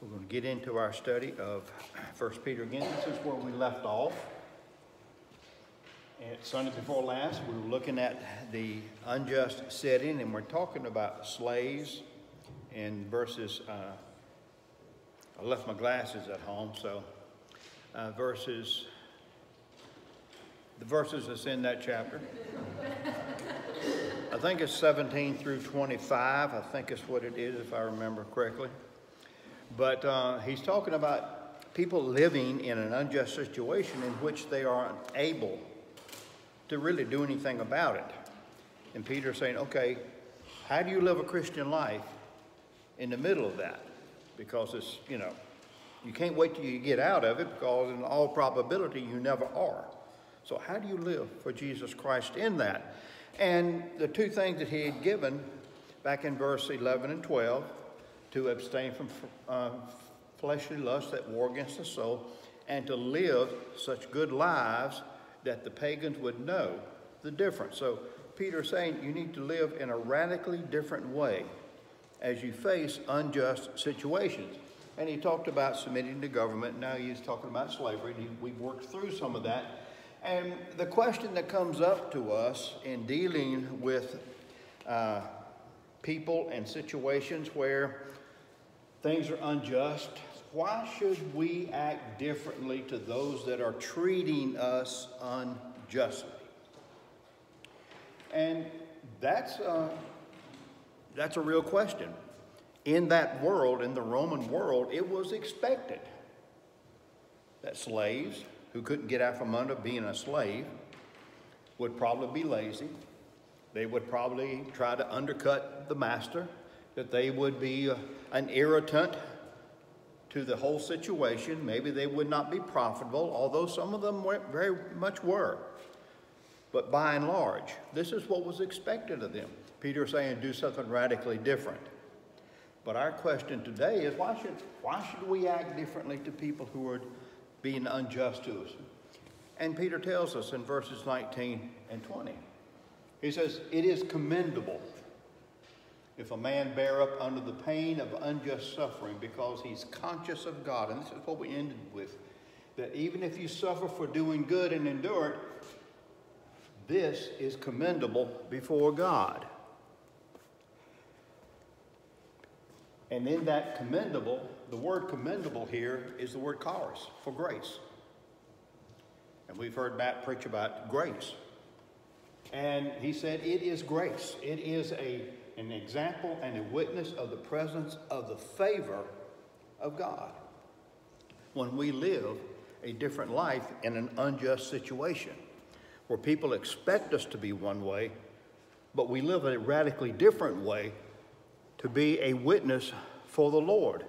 We're going to get into our study of 1 Peter again. This is where we left off. And Sunday before last, we were looking at the unjust setting, and we're talking about slaves in verses. Uh, I left my glasses at home, so uh, verses. The verses that's in that chapter. I think it's 17 through 25. I think it's what it is, if I remember correctly. But uh, he's talking about people living in an unjust situation in which they are unable to really do anything about it. And Peter's saying, okay, how do you live a Christian life in the middle of that? Because it's, you know, you can't wait till you get out of it because in all probability you never are. So how do you live for Jesus Christ in that? And the two things that he had given back in verse 11 and 12 to abstain from uh, fleshly lusts that war against the soul, and to live such good lives that the pagans would know the difference. So Peter is saying you need to live in a radically different way as you face unjust situations. And he talked about submitting to government. Now he's talking about slavery. He, we've worked through some of that. And the question that comes up to us in dealing with uh, people and situations where things are unjust, why should we act differently to those that are treating us unjustly? And that's, uh, that's a real question. In that world, in the Roman world, it was expected that slaves who couldn't get out from under being a slave would probably be lazy. They would probably try to undercut the master, that they would be uh, an irritant to the whole situation. Maybe they would not be profitable, although some of them very much were. But by and large, this is what was expected of them. Peter saying do something radically different. But our question today is why should, why should we act differently to people who are being unjust to us? And Peter tells us in verses 19 and 20. He says, It is commendable if a man bear up under the pain of unjust suffering because he's conscious of God. And this is what we ended with that even if you suffer for doing good and endure it, this is commendable before God. And in that commendable, the word commendable here is the word charis for grace. And we've heard Matt preach about grace. And he said it is grace. It is a an example and a witness of the presence of the favor of God. When we live a different life in an unjust situation, where people expect us to be one way, but we live a radically different way to be a witness for the Lord.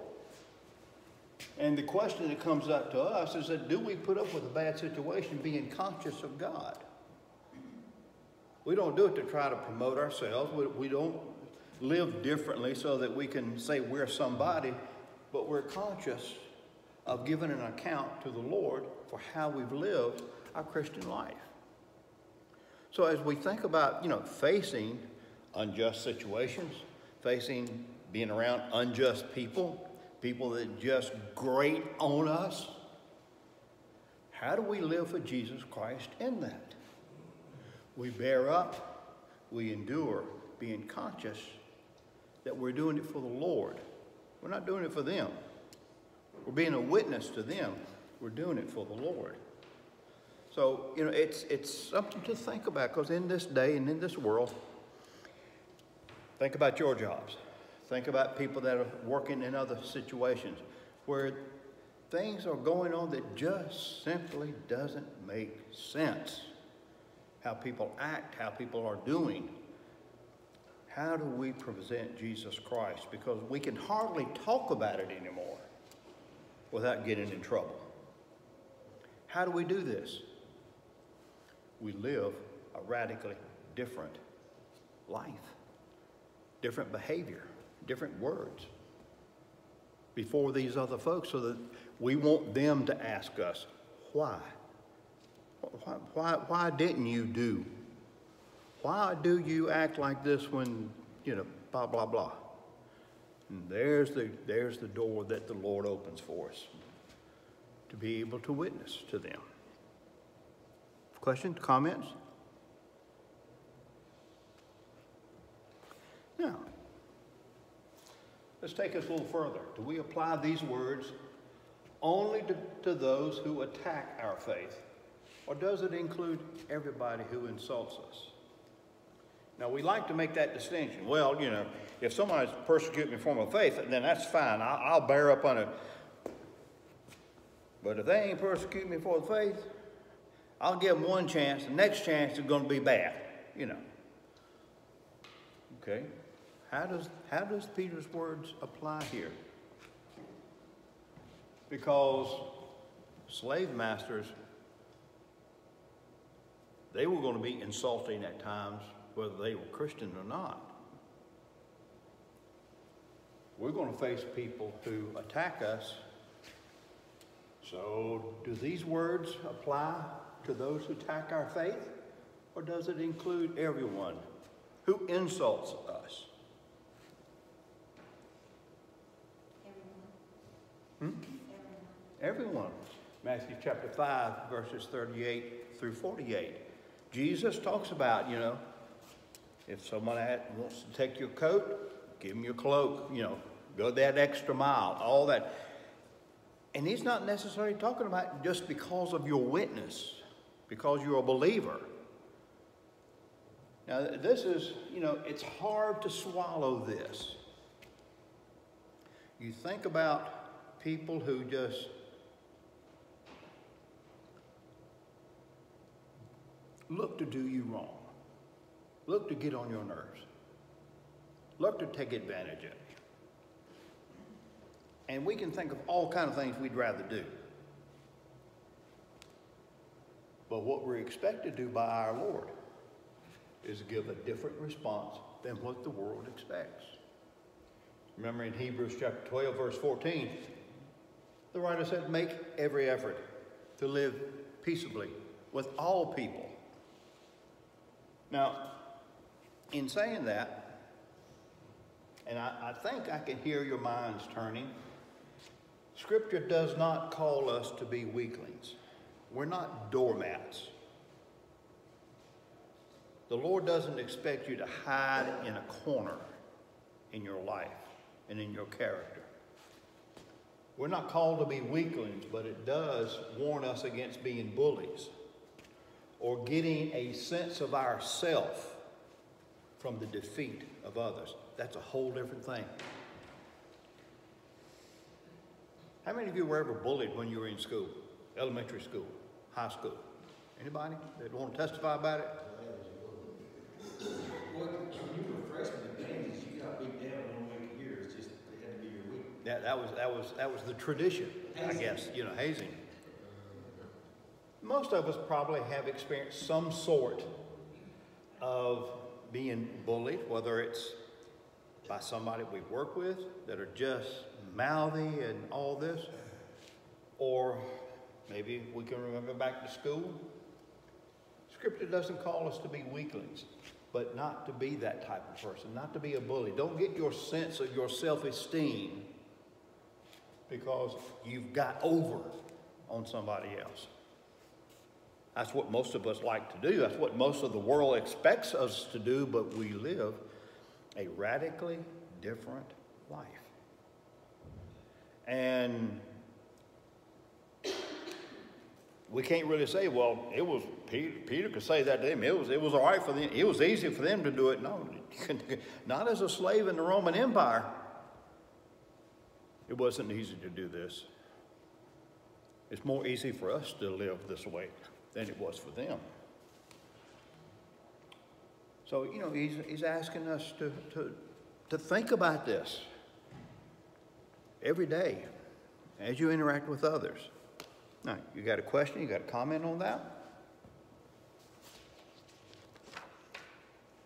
And the question that comes up to us is that do we put up with a bad situation being conscious of God? We don't do it to try to promote ourselves. We, we don't live differently so that we can say we're somebody, but we're conscious of giving an account to the Lord for how we've lived our Christian life. So as we think about, you know, facing unjust situations, facing being around unjust people, people that just grate on us, how do we live for Jesus Christ in that? We bear up, we endure, being conscious that we're doing it for the Lord. We're not doing it for them. We're being a witness to them. We're doing it for the Lord. So, you know, it's, it's something to think about because in this day and in this world, think about your jobs. Think about people that are working in other situations where things are going on that just simply doesn't make sense. How people act, how people are doing how do we present Jesus Christ? Because we can hardly talk about it anymore without getting in trouble. How do we do this? We live a radically different life, different behavior, different words before these other folks so that we want them to ask us, why? Why, why, why didn't you do why do you act like this when, you know, blah, blah, blah? And there's the, there's the door that the Lord opens for us to be able to witness to them. Questions, comments? Now, let's take us a little further. Do we apply these words only to, to those who attack our faith? Or does it include everybody who insults us? Now, we like to make that distinction. Well, you know, if somebody's persecuting me for my faith, then that's fine. I'll, I'll bear up on it. But if they ain't persecuting me for the faith, I'll give them one chance. The next chance is going to be bad, you know. Okay? How does, how does Peter's words apply here? Because slave masters, they were going to be insulting at times, whether they were Christian or not. We're going to face people who attack us. So, do these words apply to those who attack our faith? Or does it include everyone who insults us? Hmm? Everyone. Matthew chapter 5, verses 38 through 48. Jesus talks about, you know, if someone wants to take your coat, give them your cloak, you know, go that extra mile, all that. And he's not necessarily talking about just because of your witness, because you're a believer. Now, this is, you know, it's hard to swallow this. You think about people who just look to do you wrong, look to get on your nerves, look to take advantage of you. And we can think of all kinds of things we'd rather do. But what we're expected to do by our Lord is give a different response than what the world expects. Remember in Hebrews chapter 12, verse 14, the writer said, Make every effort to live peaceably with all people. Now, in saying that, and I, I think I can hear your minds turning Scripture does not call us to be weaklings. We're not doormats. The Lord doesn't expect you to hide in a corner in your life and in your character. We're not called to be weaklings, but it does warn us against being bullies or getting a sense of ourself from the defeat of others. That's a whole different thing. How many of you were ever bullied when you were in school? Elementary school, high school? Anybody that want to testify about it? Well, when you were a freshman in Kansas, you got beat down one week a year. It's just, it had to be your week. Yeah, that was that was that was the tradition, I guess. You know, hazing. Most of us probably have experienced some sort of being bullied, whether it's by somebody we work with that are just mouthy and all this. Or maybe we can remember back to school. Scripture doesn't call us to be weaklings, but not to be that type of person, not to be a bully. Don't get your sense of your self esteem because you've got over on somebody else. That's what most of us like to do. That's what most of the world expects us to do, but we live a radically different life. And we can't really say, well, it was Peter, Peter could say that to them. It was it was all right for them. It was easy for them to do it. No, not as a slave in the Roman Empire. It wasn't easy to do this. It's more easy for us to live this way than it was for them. So, you know, he's, he's asking us to, to, to think about this every day as you interact with others. Now, you got a question? You got a comment on that?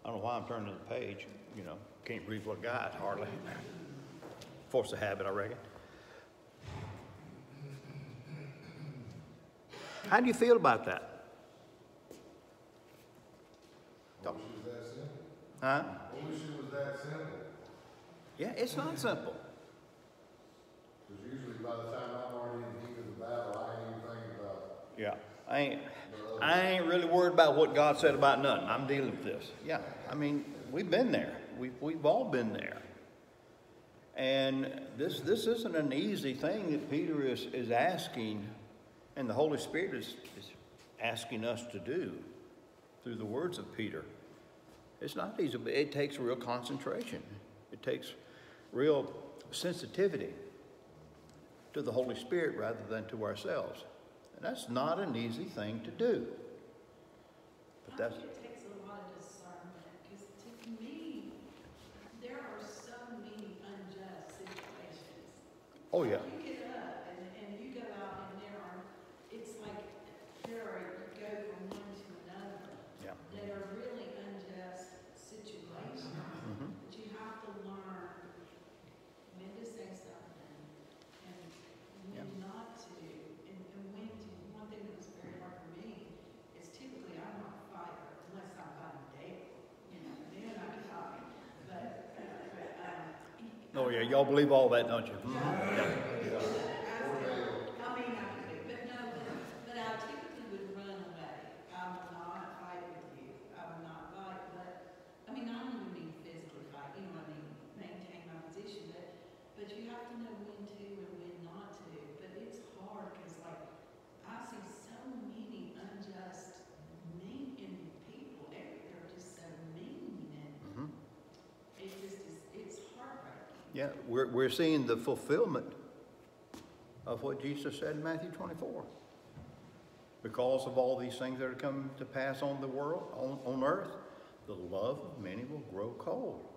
I don't know why I'm turning to the page. You know, can't read what got hardly. Force of habit, I reckon. How do you feel about that? I wish it was that simple. Huh? I wish it was that simple. Yeah, it's not simple. Because usually by the time I'm already in the heat of the battle, I ain't even thinking about it. Yeah. I ain't. Uh, I ain't really worried about what God said about nothing. I'm dealing with this. Yeah, I mean, we've been there. We've, we've all been there. And this, this isn't an easy thing that Peter is, is asking, and the Holy Spirit is, is asking us to do through the words of Peter. It's not easy, but it takes real concentration. It takes real sensitivity to the Holy Spirit rather than to ourselves. And that's not an easy thing to do. But that's, it takes a lot of discernment, because to me, there are so many unjust situations. oh yeah, You get up and, and you go out and there are, it's like, there are, you go from one to another, yeah. that are really unjust situations. Mhm. But you have to learn when to say something and when not to, and, and when to. One thing that was very hard for me is typically I'm not a fighter unless I'm fighting daily, you know, then I can talk. But, uh, but, um. Oh yeah, y'all believe all that, don't you? Mhm. I mean, I could, but no, but, but I typically would run away. I will not fight with you. I will not fight, but, I mean, I don't even mean physically fight, you know, I mean, maintain my position, but, but you have to know when to and when not to. But it's hard, cause like, I see so many unjust, mean, and people, they're, they're just so mean, and Mhm. it just is, it's heartbreaking. Yeah, we're, seeing the fulfillment of what Jesus said in Matthew 24. Because of all these things that are coming to pass on the world, on, on earth, the love of many will grow cold.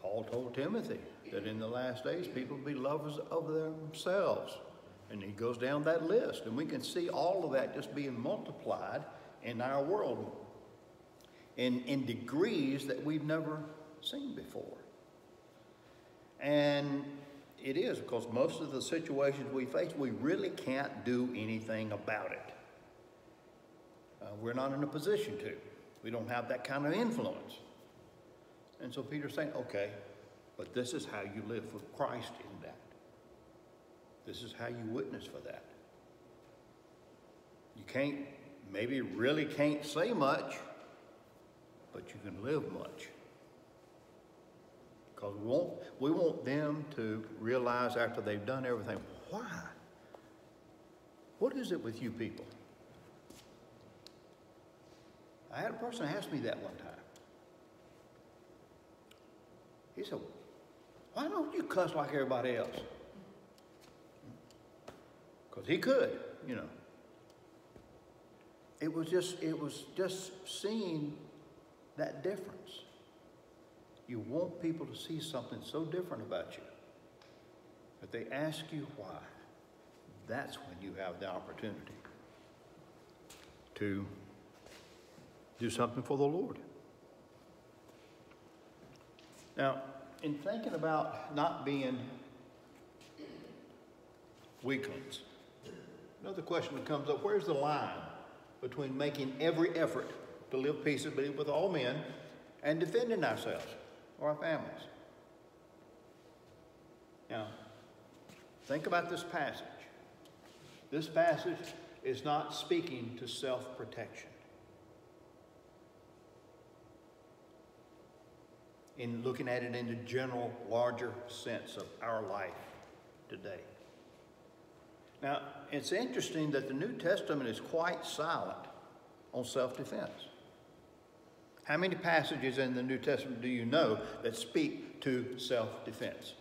Paul told Timothy that in the last days people will be lovers of themselves. And he goes down that list, and we can see all of that just being multiplied in our world in, in degrees that we've never seen before. And it is because most of the situations we face, we really can't do anything about it. Uh, we're not in a position to. We don't have that kind of influence. And so Peter's saying, okay, but this is how you live for Christ in that. This is how you witness for that. You can't, maybe really can't say much, but you can live much. Because we want, we want them to realize after they've done everything, why? What is it with you people? I had a person ask me that one time. He said, why don't you cuss like everybody else? Because he could, you know. It was just, it was just seeing that difference. You want people to see something so different about you. But they ask you why. That's when you have the opportunity to do something for the Lord. Now, in thinking about not being weaklings, another question that comes up where's the line between making every effort to live peaceably with all men and defending ourselves or our families? Now, think about this passage. This passage is not speaking to self protection. In looking at it in the general, larger sense of our life today. Now, it's interesting that the New Testament is quite silent on self defense. How many passages in the New Testament do you know that speak to self defense?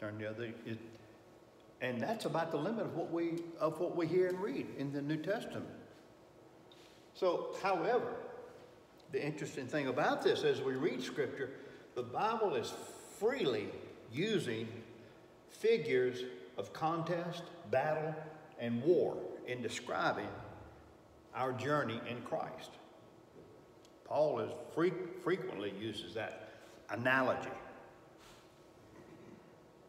Turn the other it, and that's about the limit of what we of what we hear and read in the New Testament. So, however, the interesting thing about this as we read Scripture, the Bible is freely using figures of contest, battle, and war in describing our journey in Christ. Paul is fre- frequently uses that analogy.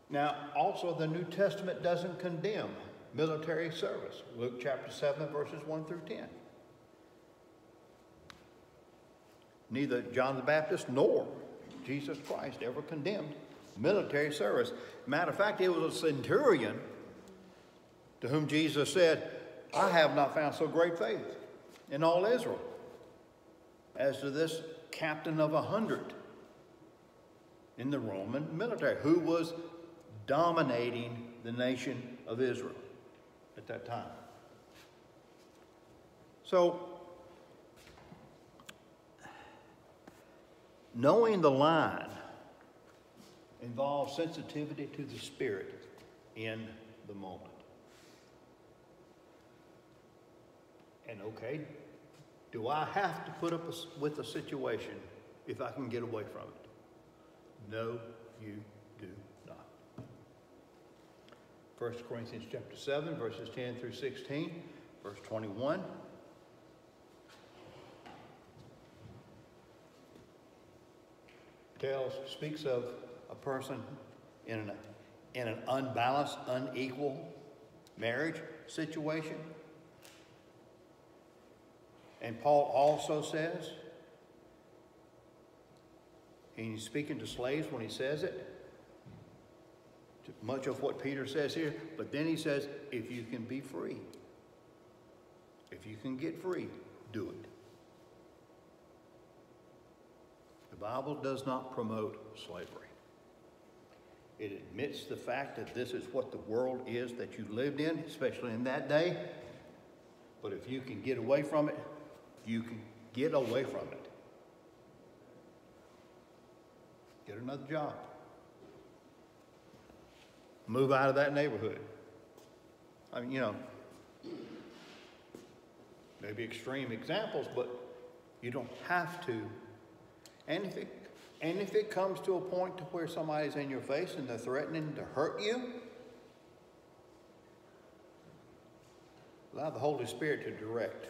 Now, also, the New Testament doesn't condemn military service. Luke chapter 7, verses 1 through 10. neither John the Baptist nor Jesus Christ ever condemned military service. Matter of fact, it was a centurion to whom Jesus said, I have not found so great faith in all Israel as to this captain of a hundred in the Roman military who was dominating the nation of Israel at that time. So, knowing the line involves sensitivity to the spirit in the moment. And okay, do I have to put up with a situation if I can get away from it? No, you do not. 1 Corinthians chapter 7, verses 10 through 16, verse 21. Tells, speaks of a person in an, in an unbalanced, unequal marriage situation. And Paul also says, and he's speaking to slaves when he says it, much of what Peter says here, but then he says, if you can be free, if you can get free, do it. The Bible does not promote slavery. It admits the fact that this is what the world is that you lived in, especially in that day. But if you can get away from it, you can get away from it. Get another job. Move out of that neighborhood. I mean, you know, maybe extreme examples, but you don't have to. And if it, and if it comes to a point to where somebody's in your face and they're threatening to hurt you, allow the Holy Spirit to direct,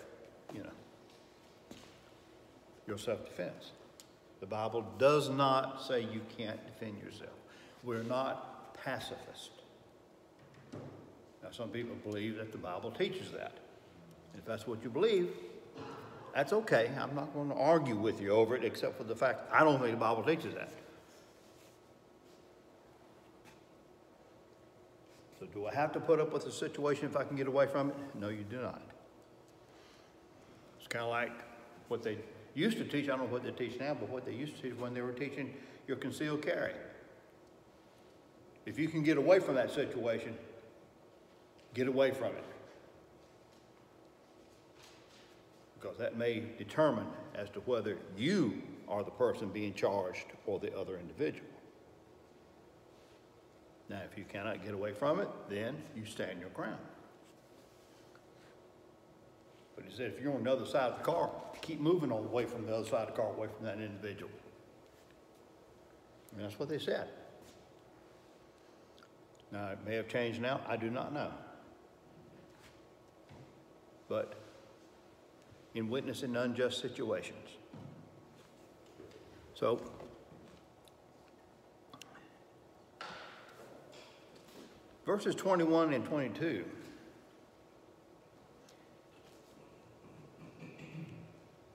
you know, your self-defense. The Bible does not say you can't defend yourself. We're not pacifists. Now, some people believe that the Bible teaches that. If that's what you believe, that's okay. I'm not going to argue with you over it, except for the fact I don't think the Bible teaches that. So, do I have to put up with the situation if I can get away from it? No, you do not. It's kind of like what they used to teach. I don't know what they teach now, but what they used to teach when they were teaching your concealed carry. If you can get away from that situation, get away from it. Because that may determine as to whether you are the person being charged or the other individual. Now, if you cannot get away from it, then you stand your ground. But he said, if you're on the other side of the car, keep moving on away from the other side of the car, away from that individual. And that's what they said. Now, it may have changed now. I do not know. But in witnessing unjust situations. So, verses 21 and 22.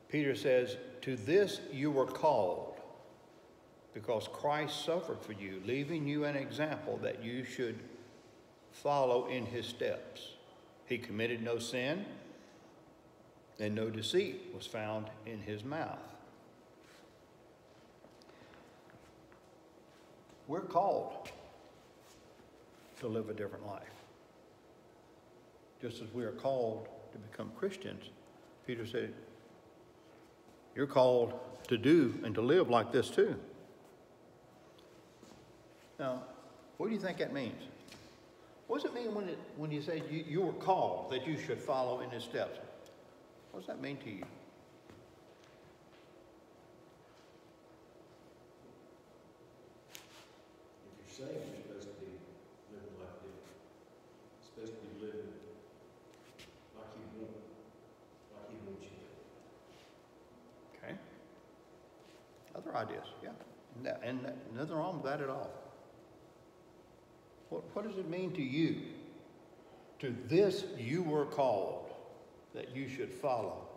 Peter says, To this you were called, because Christ suffered for you, leaving you an example that you should follow in his steps. He committed no sin, and no deceit was found in his mouth. We're called to live a different life. Just as we are called to become Christians, Peter said, You're called to do and to live like this too. Now, what do you think that means? What does it mean when, it, when you say you, you were called that you should follow in his steps? What does that mean to you? If you're saved, ideas, yeah. And, that, and that, nothing wrong with that at all. What, what does it mean to you? To this you were called, that you should follow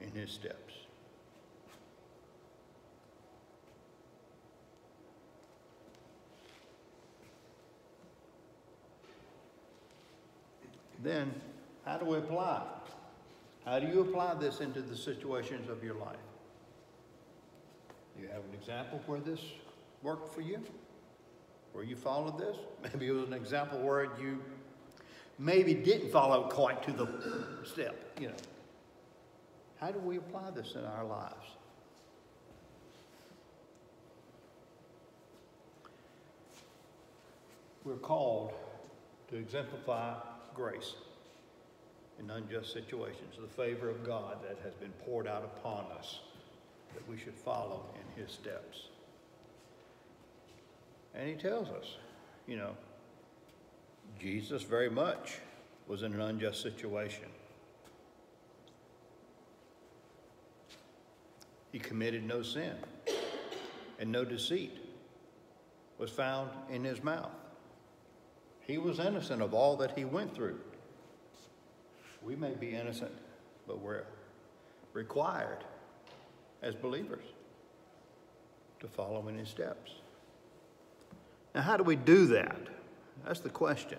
in his steps. Then, how do we apply? How do you apply this into the situations of your life? Do you have an example where this worked for you? Where you followed this? Maybe it was an example where you maybe didn't follow quite to the step, you know. How do we apply this in our lives? We're called to exemplify grace in unjust situations, the favor of God that has been poured out upon us, that we should follow in his steps. And he tells us, you know, Jesus very much was in an unjust situation. He committed no sin, and no deceit was found in his mouth. He was innocent of all that he went through. We may be innocent, but we're required as believers to follow in his steps. Now, how do we do that? That's the question.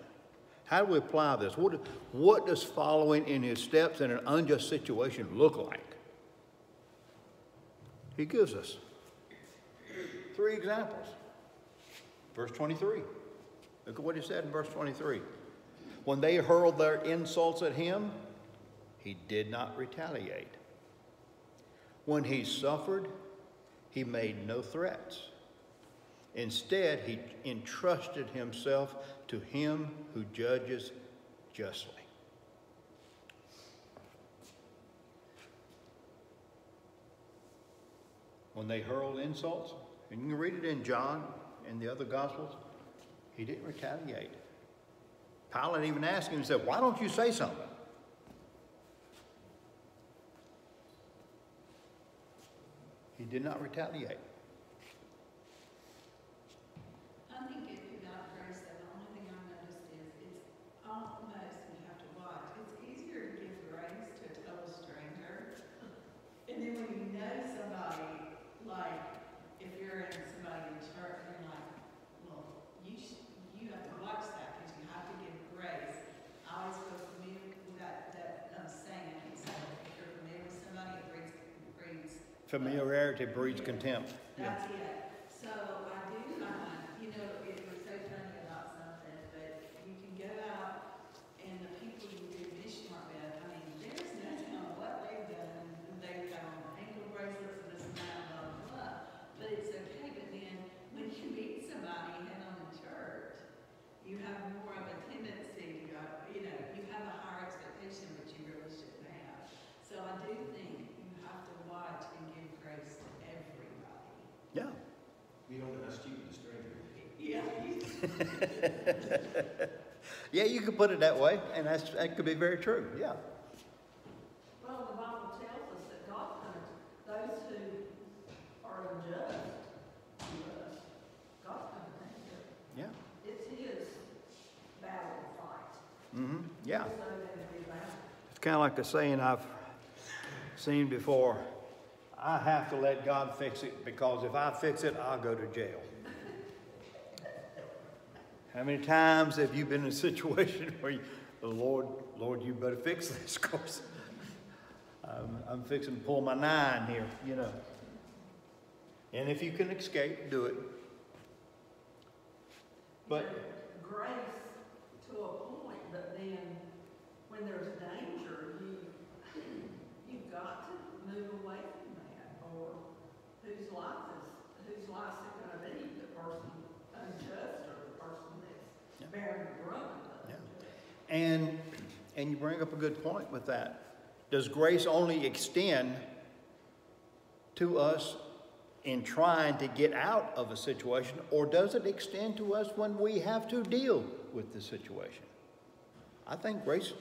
How do we apply this? What, what does following in his steps in an unjust situation look like? He gives us three examples. Verse 23. Look at what he said in verse 23. When they hurled their insults at him, he did not retaliate. When he suffered, he made no threats. Instead, he entrusted himself to him who judges justly. When they hurled insults, and you can read it in John and the other Gospels, he didn't retaliate. Pilate even asked him and said, Why don't you say something? Did not retaliate. I think if you got grace, though, the only thing I've noticed is it's almost, you have to watch, it's easier to give grace to a total stranger. And then when you know somebody, like, if you're in somebody in church, and you're like, well, you should, you have to watch that, because you have to give grace. I always go familiar with that, that, um, saying, so if you're familiar with somebody, it breeds, breeds Familiarity breeds contempt. That's it. So I do find, you know, it was so funny about something, but you can go out and the people you do mission work with, I mean, there's no telling what they've done. They've got on ankle bracelets and this and that, blah, blah, blah. But it's okay, but then when you meet somebody head on in church, you have more of a tendency to go, you know, you have a higher expectation, but you really shouldn't have. So I do think you have to watch and give grace to everybody. Yeah. You don't know how stupid the stranger is. Yeah. Yeah, you could put it that way, and that's, that could be very true. Yeah. Well, the Bible tells us that God punishes those who are unjust to us. God's punish them. Yeah. It's His battle fight. Mm-hmm. Yeah. It's not gonna be battle. It's kind of like the saying I've seen before I have to let God fix it because if I fix it, I'll go to jail. How many times have you been in a situation where you, Lord, Lord, you better fix this, course. I'm, I'm fixing to pull my nine here, you know. And if you can escape, do it. But Grace to a point, but then when there's danger, you, you've got to move away from that. Or whose life is, whose life's it gonna be? The person unjust or the person that's bearing the brunt of Yeah. And, and you bring up a good point with that. Does grace only extend to us in trying to get out of a situation, or does it extend to us when we have to deal with the situation? I think grace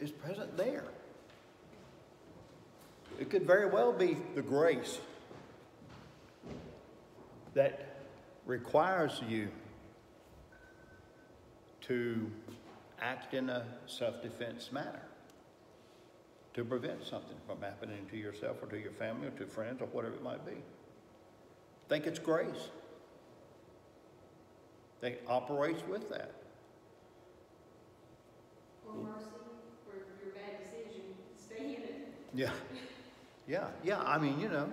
is present there. It could very well be the grace that requires you to act in a self-defense manner to prevent something from happening to yourself or to your family or to friends or whatever it might be. Think it's grace that operates with that. or mercy for your bad decision, stay in it. Yeah. Yeah, yeah, I mean, you know,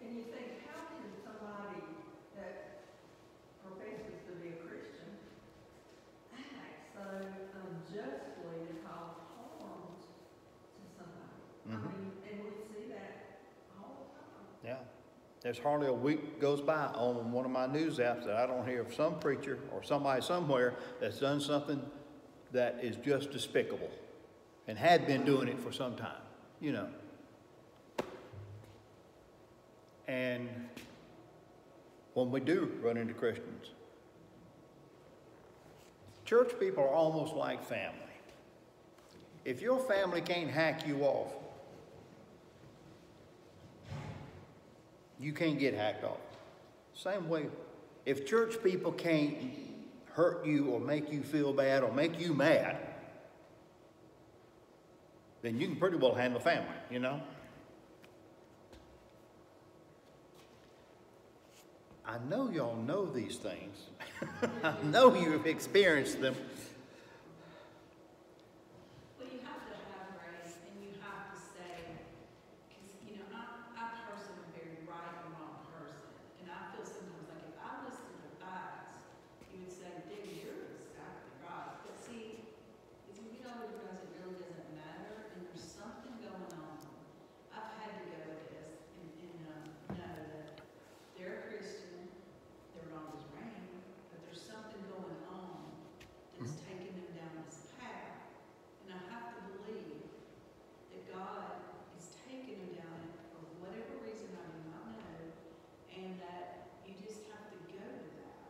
And you think, how can somebody that professes to be a Christian act so unjustly to cause harm to somebody? I Mhm. mean, and we see that all the time. yeah. There's hardly a week goes by on one of my news apps that I don't hear of some preacher or somebody somewhere that's done something that is just despicable and had been doing it for some time, you know. And when we do run into Christians, church people are almost like family. If your family can't hack you off, you can't get hacked off. Same way, if church people can't hurt you or make you feel bad or make you mad, then you can pretty well handle family, you know? I know y'all know these things. I know you've experienced them. Well, you have to have grace and you have to say, because, you know, I, I personally am a very right and wrong person. And I feel sometimes like if I listened to facts, you would say, Debbie, you're exactly right. But see, as you get older, you realize it really doesn't matter and there's something going on. I've had to go with this and, and, um, know that they're a Christian, they're wrong as rain, but there's something going on that's taking them down this path. And I have to believe that God is taking them down it for whatever reason I do not know, and that you just have to go to that,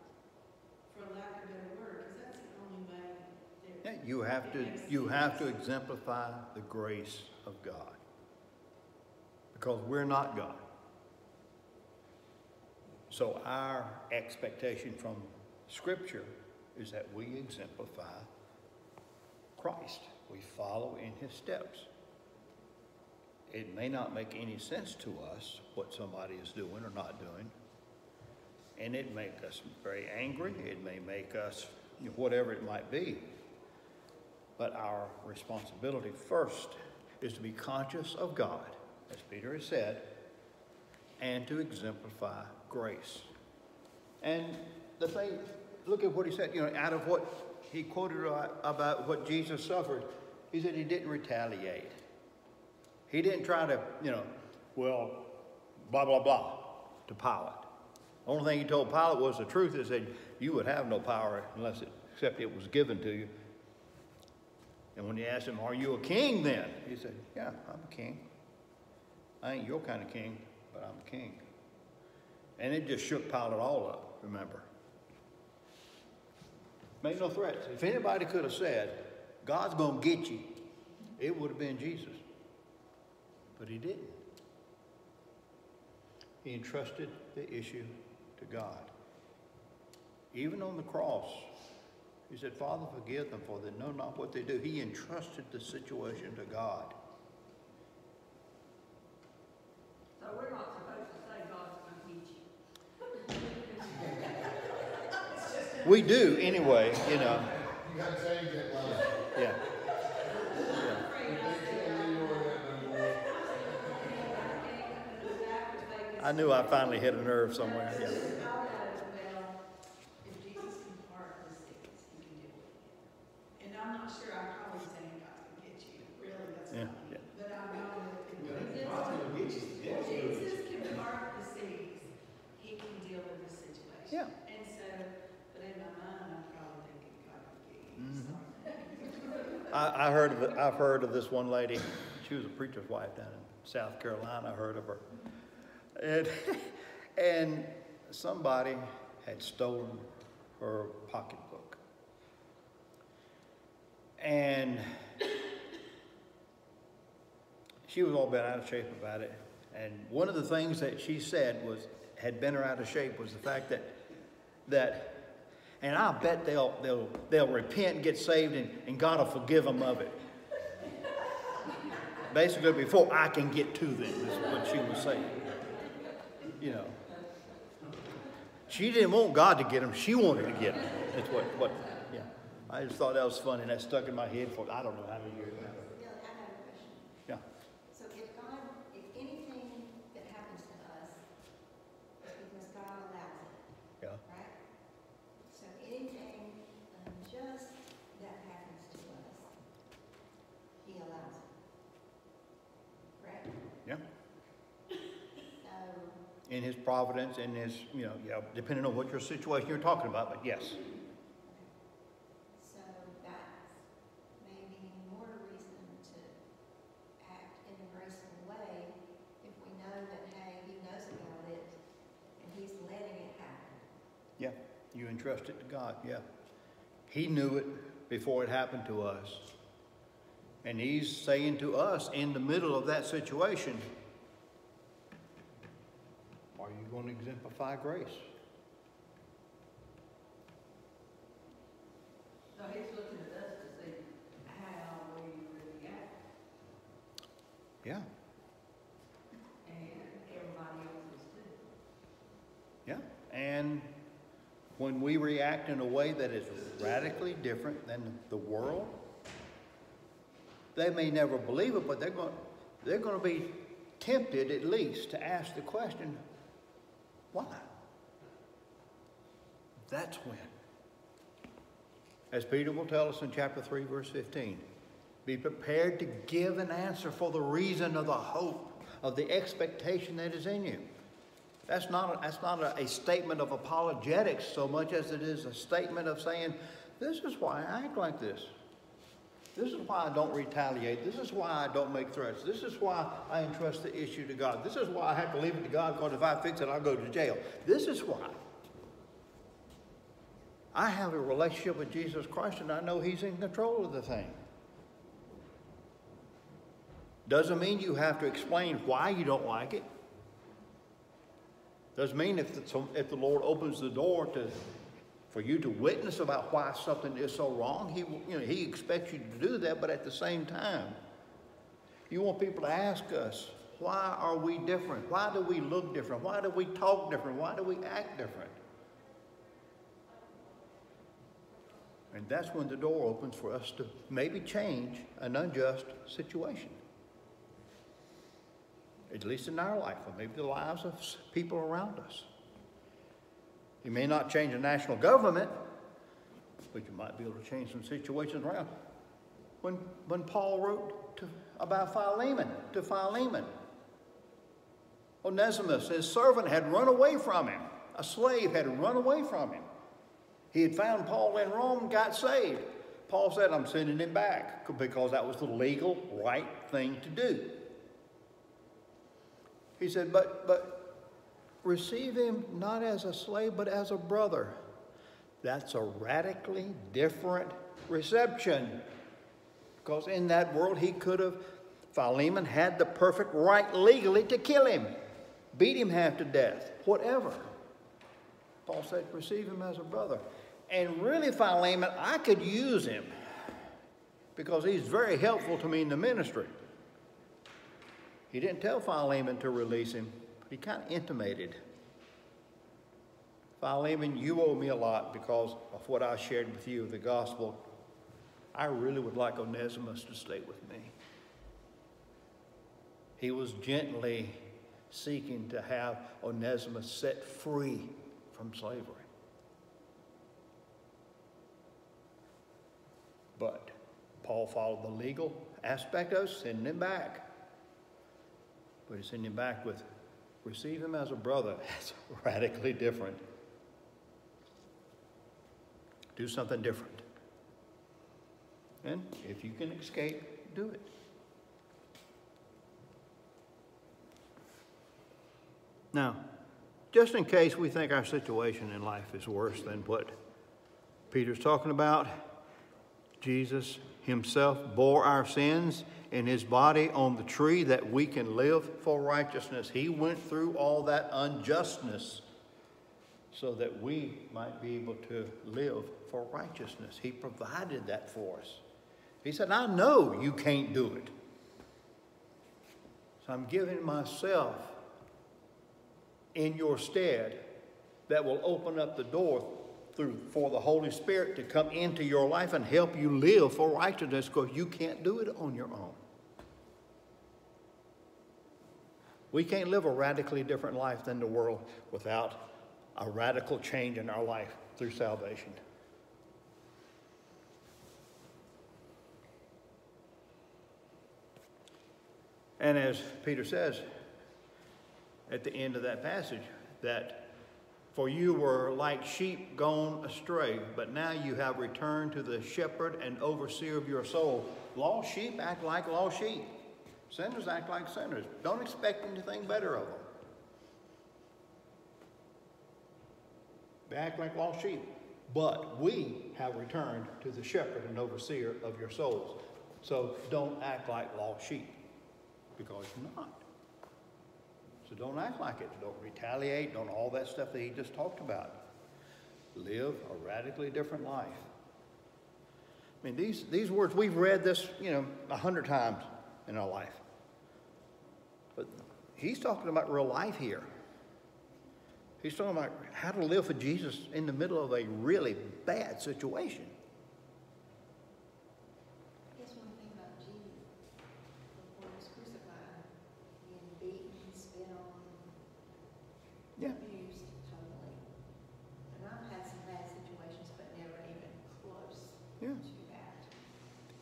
for lack of a better word, because that's the only way Yeah, that. You have to, you have to exemplify the grace of God. Because we're not God. So our expectation from Scripture is that we exemplify Christ. We follow in his steps. It may not make any sense to us what somebody is doing or not doing. And it make us very angry. It may make us, whatever it might be. But our responsibility first is to be conscious of God, as Peter has said, and to exemplify grace. And the thing, look at what he said, you know, out of what he quoted about what Jesus suffered, he said he didn't retaliate. He didn't try to, you know, well, blah, blah, blah, to Pilate. The only thing he told Pilate was the truth is that you would have no power unless it, except it was given to you. And when he asked him, Are you a king then? He said, Yeah, I'm a king. I ain't your kind of king, but I'm a king. And it just shook Pilate all up, remember. Made no threats. If anybody could have said, God's going to get you, it would have been Jesus. But he didn't. He entrusted the issue to God. Even on the cross, he said, Father, forgive them, for they know not what they do. He entrusted the situation to God. So we're not supposed to say God's gonna teach you. We do anyway, you know. You gotta change that line. Yeah. I knew I finally hit a nerve somewhere. Yeah. Well, if Jesus can part the seas, he can do it. And I'm not sure, I'm probably saying God can get you, really, that's Yeah, not, yeah. but I know that if God's gonna get you. Jesus, if Jesus can part the seas, he can deal with the situation. Yeah. And so, but in my mind, I'm probably thinking God can get you. Mhm. so. I, I heard of this one lady. She was a preacher's wife down in South Carolina. I heard of her. And, and somebody had stolen her pocketbook. And she was all bent out of shape about it. And one of the things that she said was, had bent her out of shape was the fact that, that, and I bet they'll, they'll, they'll repent and get saved and, and God will forgive them of it. Basically, before I can get to them, is what she was saying. You know. She didn't want God to get them, she wanted to get them. That's what, what, yeah. I just thought that was funny, and that stuck in my head for, I don't know how many years now. Bill, I have a question. Yeah. So if God, if anything that happens to us, it's because God allows it, Yeah. right? So anything unjust that happens to us, He allows it. Correct? Yeah. So, In his providence, and his, you know, yeah, depending on what your situation you're talking about, but yes. so that's maybe more reason to act in a graceful way if we know that, hey, He knows about it and He's letting it happen. Yeah, you entrust it to God, yeah. He knew it before it happened to us. And he's saying to us in the middle of that situation, are you exemplify grace? So he's looking at us to see how we react, Yeah, and everybody else is too. yeah. And when we react in a way that is radically different than the world, they may never believe it, but they're going, they're going to be tempted at least to ask the question, why? That's when. As Peter will tell us in chapter 3, verse 15, be prepared to give an answer for the reason of the hope, of the expectation that is in you. That's not, a, that's not a, a statement of apologetics so much as it is a statement of saying, this is why I act like this. This is why I don't retaliate. This is why I don't make threats. This is why I entrust the issue to God. This is why I have to leave it to God because if I fix it, I'll go to jail. This is why. I have a relationship with Jesus Christ and I know He's in control of the thing. Doesn't mean you have to explain why you don't like it. Doesn't mean if the, if the Lord opens the door to, for you to witness about why something is so wrong, he, you know, he expects you to do that, but at the same time, you want people to ask us, why are we different? Why do we look different? Why do we talk different? Why do we act different? And that's when the door opens for us to maybe change an unjust situation. At least in our life, or maybe the lives of people around us. You may not change the national government, but you might be able to change some situations around. When, when Paul wrote to, about Philemon, to Philemon, Onesimus, his servant, had run away from him. A slave had run away from him. He had found Paul in Rome got saved. Paul said, I'm sending him back because that was the legal, right thing to do. He said, but, but receive him not as a slave, but as a brother. That's a radically different reception. Because in that world, he could have, Philemon had the perfect right legally to kill him, beat him half to death, whatever. Paul said, receive him as a brother. And really, Philemon, I could use him because he's very helpful to me in the ministry. He didn't tell Philemon to release him, he kind of intimated. Philemon, you owe me a lot because of what I shared with you of the gospel. I really would like Onesimus to stay with me. He was gently seeking to have Onesimus set free from slavery. But Paul followed the legal aspect of sending him back. But he sent him back with receive him as a brother. That's radically different. Do something different. And if you can escape, do it. Now, just in case we think our situation in life is worse than what Peter's talking about, Jesus himself bore our sins in his body on the tree that we can live for righteousness. He went through all that unjustness so that we might be able to live for righteousness. He provided that for us. He said, I know you can't do it. So I'm giving myself in your stead that will open up the door through, for the Holy Spirit to come into your life and help you live for righteousness because you can't do it on your own. We can't live a radically different life than the world without a radical change in our life through salvation. And as Peter says at the end of that passage, that for you were like sheep gone astray, but now you have returned to the shepherd and overseer of your soul. Lost sheep act like lost sheep. Sinners act like sinners. Don't expect anything better of them. They act like lost sheep. But we have returned to the shepherd and overseer of your souls. So don't act like lost sheep because you're not. So don't act like it. Don't retaliate. Don't all that stuff that he just talked about. Live a radically different life. I mean, these, these words, we've read this, you know, a hundred times in our life. But he's talking about real life here. He's talking about how to live for Jesus in the middle of a really bad situation. Here's one thing about Jesus, before he was crucified, being beaten, spit on, Yeah. abused totally. And I've had some bad situations, but never even close Yeah. to that.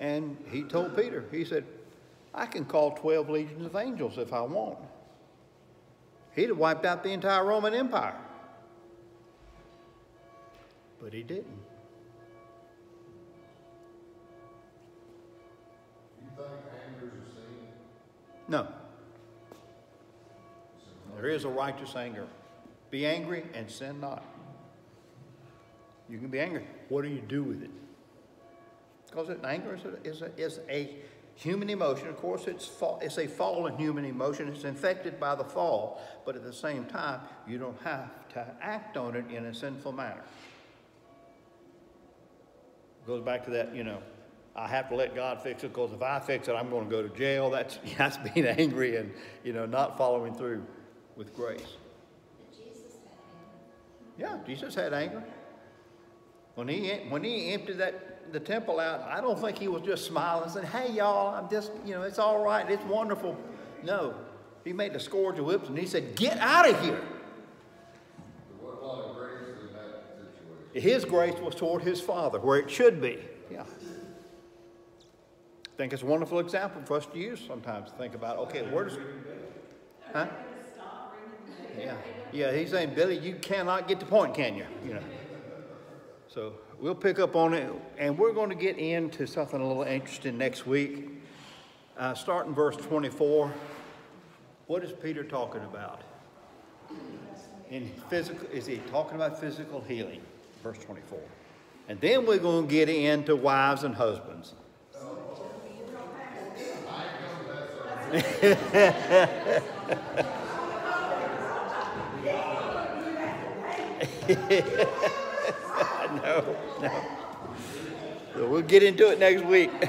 And he told Peter, he said, I can call 12 legions of angels if I want. He'd have wiped out the entire Roman Empire. But he didn't. You think anger's a sin? No. There is a righteous anger. Be angry and sin not. You can be angry. What do you do with it? Because it, anger is a, is, a, is a human emotion. Of course, it's, fa- it's a fallen human emotion. It's infected by the fall. But at the same time, you don't have to act on it in a sinful manner. Goes back to that, you know, I have to let God fix it because if I fix it, I'm going to go to jail. That's, that's being angry and, you know, not following through with grace. Jesus. Yeah, Jesus had anger. When he, when he emptied that, the temple out, I don't think he was just smiling and saying, hey, y'all, I'm just, you know, it's all right, it's wonderful. No, he made the scourge of whips and he said, get out of here. There wasn't a lot of grace in that situation. His grace was toward his father, where it should be. Yeah. I think it's a wonderful example for us to use sometimes to think about, okay, where does, huh? Yeah, yeah, he's saying, Billy, you cannot get the point, can you? You know. So we'll pick up on it, and we're going to get into something a little interesting next week. Uh, starting verse 24. What is Peter talking about? In physical, is he talking about physical healing? Verse 24. And then we're going to get into wives and husbands. no, no. So we'll get into it next week.